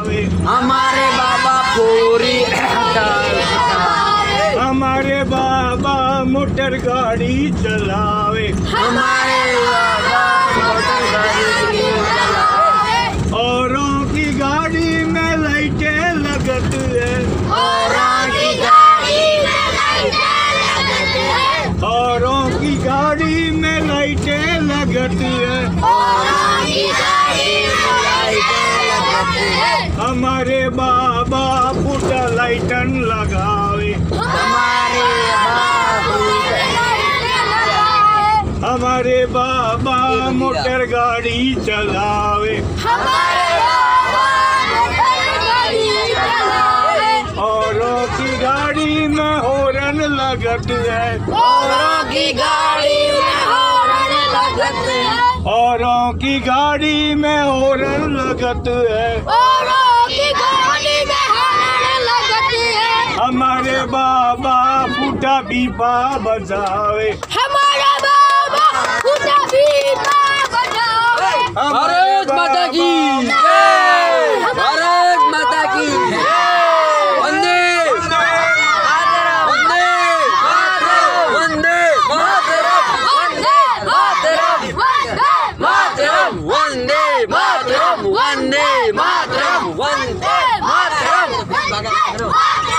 हमारे बाबा पूरी हमारे बाबा मोटर गाड़ी चलावे। हमारे बाबा मोटर गाड़ी औरों की गाड़ी में लाइटें लगत है। औरों की गाड़ी औरों की गाड़ी में लाइटें लगत है। हमारे बाबा फुटा लाइटन लगावे। हमारे हमारे बाबा मोटर गाड़ी चलावे। औरों की गाड़ी में हॉर्न लगत है। औरों की गाड़ी में हॉर्न लगते हैं। औरों की गाड़ी में हॉर्न लगत है। औरों बीपा बजावे। हमारा बाबा ऊँचा बीपा बजावे। भारत माता की भारत माता की वंदे। मातरम वंदे मातरम। वंदे मातरम। वंदे मातरम। वंदे मातरम। वंदे मातरम। वंदे मातरम। वंदे मातरम। वंदे मातरम।